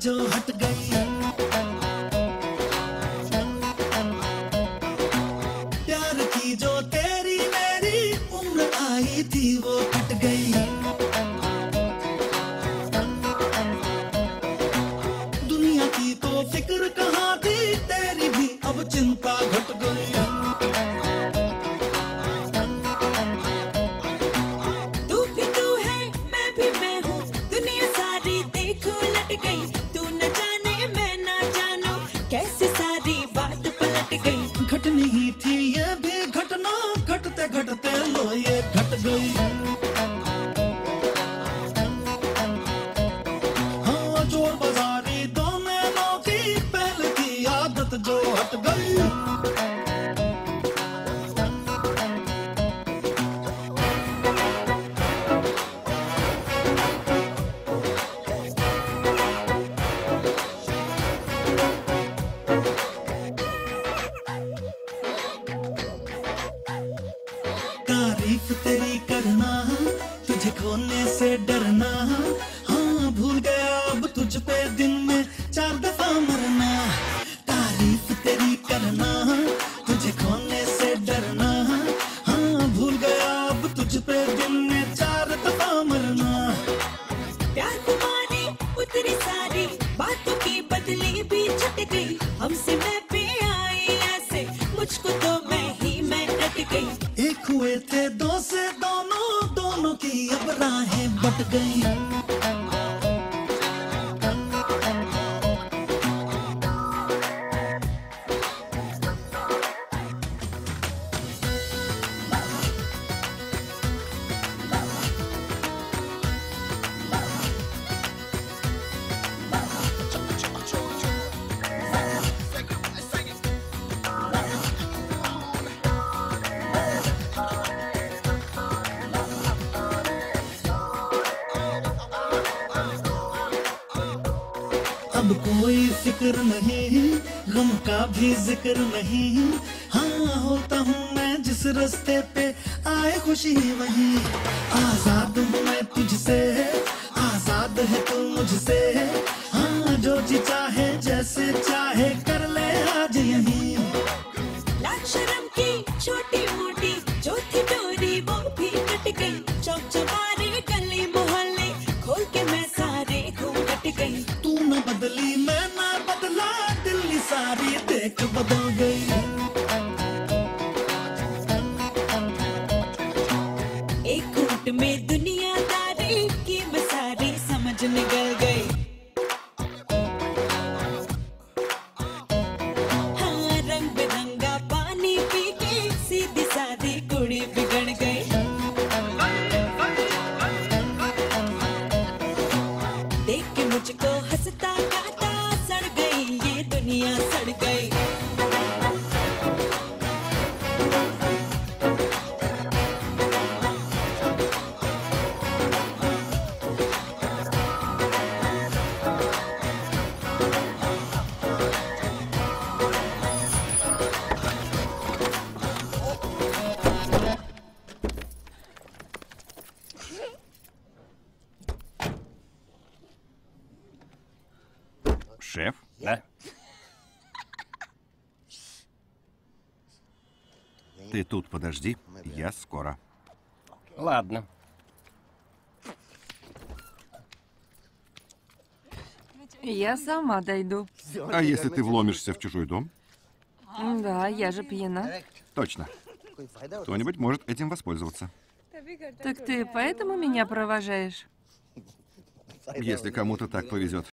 जो हट गई। प्यार की जो तेरी मेरी उम्र आई थी, वो कट गई। दुनिया की तो फ़िक्र कहाँ थी, तेरी भी अब चिंता घट गई। तारीफ़ तेरी करना, तुझे खोने से डरना। हाँ भूल गया अब तुझ पे दिन में चार दफ़ा मरना। तारीफ़ तेरी करना, तुझे खोने से डरना। हाँ भूल गया अब तुझ पे दिन में चार दफ़ा मरना। कुमारी उतरी सारी, बातों की बदली भी छट गई। हमसे मैं अब बट गई अब कोई फ़िक्र नहीं, गम का भी ज़िक्र नहीं। हाँ होता हूँ मैं जिस रास्ते पे आए खुशी वही। आज़ाद हूँ मैं तुझसे, आज़ाद है तू मुझसे। हाँ जो जी चाहे, जैसे चाहे, कर ले आज यही। हाँ रंग बिरंगा पानी पी सीधी सादी कुड़ी बिगड़ गई। देख के मुझको हंसता Шеф? Да. Ты тут подожди, я скоро. Ладно. Я сама дойду. А если ты вломишься в чужой дом? Да, я же пьяна. Точно. Кто-нибудь может этим воспользоваться. Так ты поэтому меня провожаешь? Если кому-то так повезет.